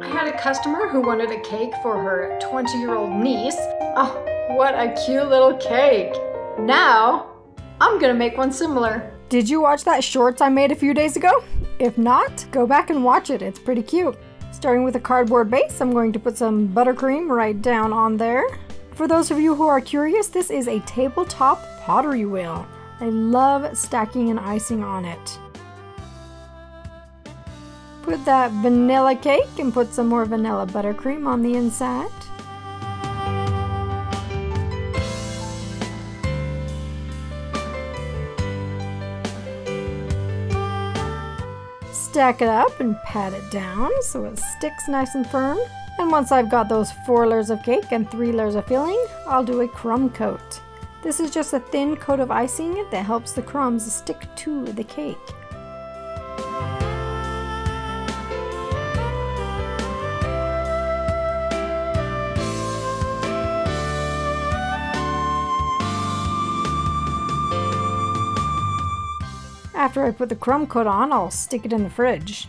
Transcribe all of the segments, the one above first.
I had a customer who wanted a cake for her 20 year old niece. Oh, what a cute little cake! Now, I'm gonna make one similar. Did you watch that shorts I made a few days ago? If not, go back and watch it, it's pretty cute. Starting with a cardboard base, I'm going to put some buttercream right down on there. For those of you who are curious, this is a tabletop pottery wheel. I love stacking and icing on it. Put that vanilla cake and put some more vanilla buttercream on the inside. Stack it up and pat it down so it sticks nice and firm. And once I've got those four layers of cake and three layers of filling, I'll do a crumb coat. This is just a thin coat of icing that helps the crumbs stick to the cake. After I put the crumb coat on, I'll stick it in the fridge.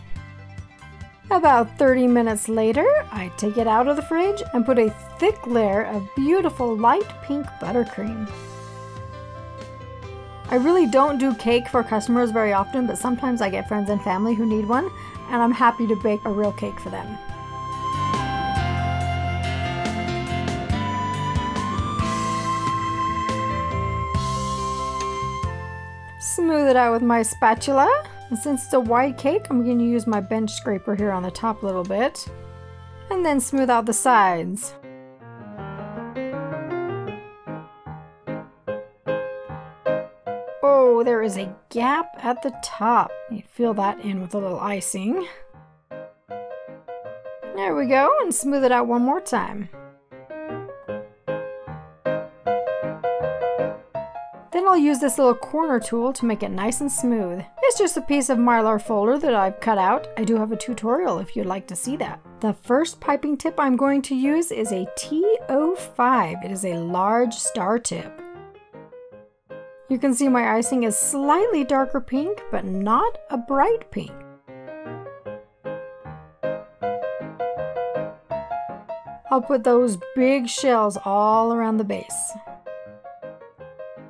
About 30 minutes later, I take it out of the fridge and put a thick layer of beautiful light pink buttercream. I really don't do cake for customers very often, but sometimes I get friends and family who need one, and I'm happy to bake a real cake for them. Smooth it out with my spatula. And since it's a white cake, I'm going to use my bench scraper here on the top a little bit. And then smooth out the sides. Oh, there is a gap at the top. You fill that in with a little icing. There we go, and smooth it out one more time. I'll use this little corner tool to make it nice and smooth. It's just a piece of mylar folder that I've cut out. I do have a tutorial if you'd like to see that. The first piping tip I'm going to use is a T05. It is a large star tip. You can see my icing is slightly darker pink, but not a bright pink. I'll put those big shells all around the base.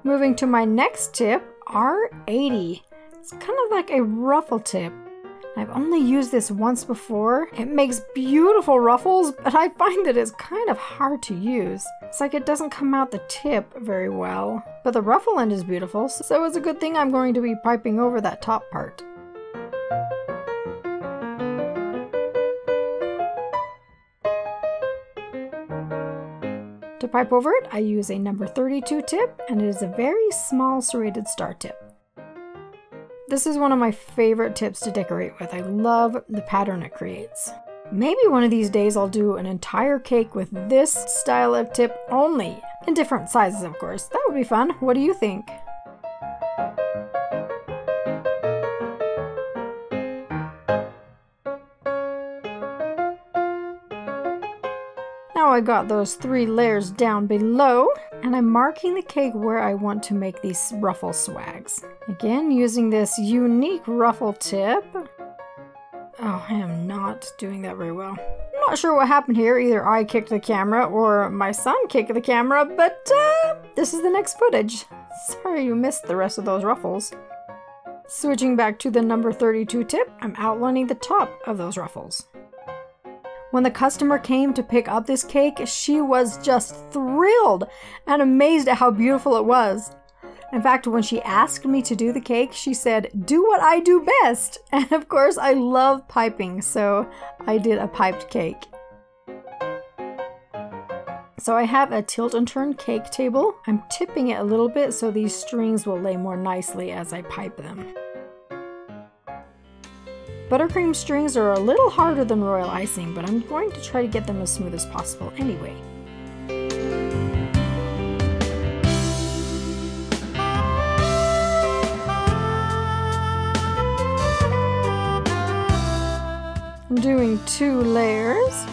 Moving to my next tip, R80. It's kind of like a ruffle tip. I've only used this once before. It makes beautiful ruffles, but I find that it's kind of hard to use. It's like it doesn't come out the tip very well. But the ruffle end is beautiful, so it's a good thing I'm going to be piping over that top part. Pipe over it, I use a number 32 tip, and it is a very small serrated star tip. This is one of my favorite tips to decorate with. I love the pattern it creates. Maybe one of these days I'll do an entire cake with this style of tip only, in different sizes of course. That would be fun. What do you think? I got those three layers down below, and I'm marking the cake where I want to make these ruffle swags. Again, using this unique ruffle tip. Oh, I am not doing that very well. I'm not sure what happened here. Either I kicked the camera or my son kicked the camera, but uh, this is the next footage. Sorry you missed the rest of those ruffles. Switching back to the number 32 tip, I'm outlining the top of those ruffles. When the customer came to pick up this cake, she was just thrilled and amazed at how beautiful it was. In fact, when she asked me to do the cake, she said, Do what I do best. And of course, I love piping, so I did a piped cake. So I have a tilt and turn cake table. I'm tipping it a little bit so these strings will lay more nicely as I pipe them. Buttercream strings are a little harder than royal icing, but I'm going to try to get them as smooth as possible anyway. I'm doing two layers.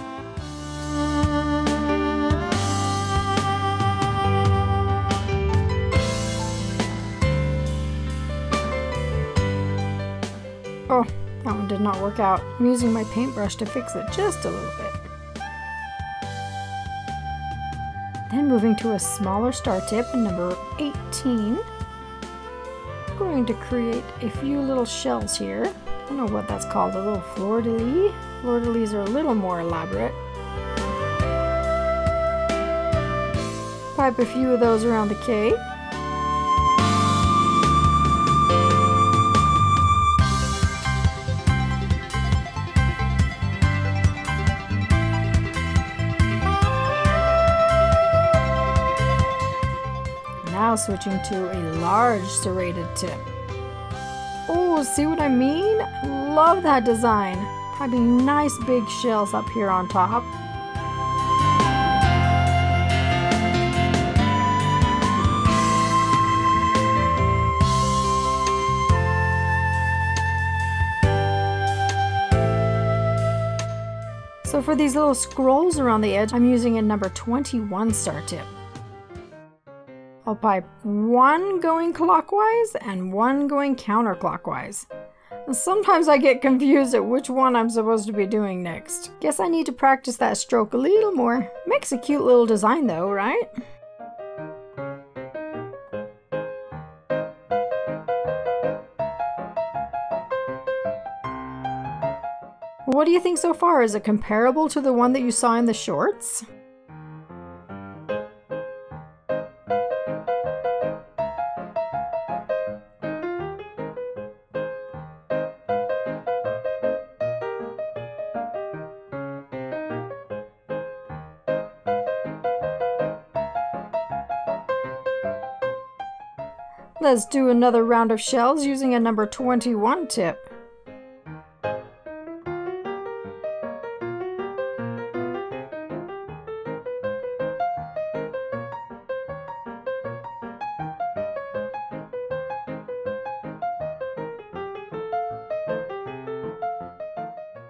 Did not work out. I'm using my paintbrush to fix it just a little bit. Then moving to a smaller star tip, number 18. I'm going to create a few little shells here. I don't know what that's called, a little fleur-de-lis. Fleur-de-lis are a little more elaborate. Pipe a few of those around the cake. Now switching to a large serrated tip. Oh, see what I mean? Love that design. Having nice big shells up here on top. So for these little scrolls around the edge, I'm using a number 21 star tip. I'll pipe one going clockwise and one going counterclockwise. Sometimes I get confused at which one I'm supposed to be doing next. Guess I need to practice that stroke a little more. Makes a cute little design though, right? What do you think so far? Is it comparable to the one that you saw in the shorts? Let's do another round of shells using a number 21 tip.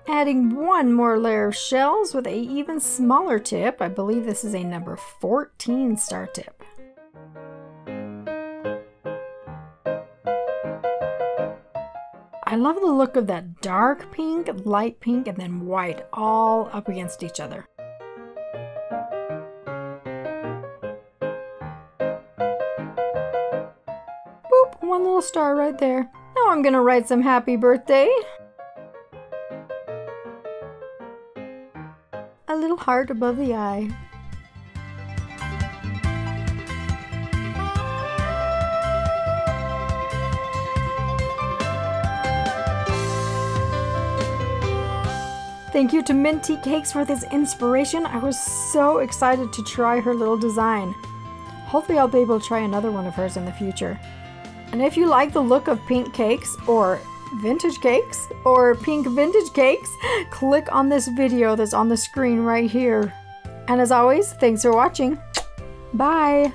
Adding one more layer of shells with a even smaller tip. I believe this is a number 14 star tip. I love the look of that dark pink, light pink, and then white all up against each other. Boop, one little star right there. Now I'm gonna write some happy birthday. A little heart above the eye. Thank you to Mintea Cakes for this inspiration. I was so excited to try her little design. Hopefully I'll be able to try another one of hers in the future. And if you like the look of pink cakes or vintage cakes or pink vintage cakes, click on this video that's on the screen right here. And as always, thanks for watching. Bye!